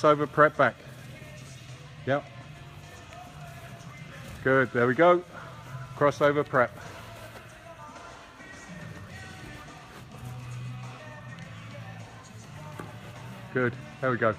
Crossover prep back. Yep. Good, there we go. Crossover prep. Good, there we go.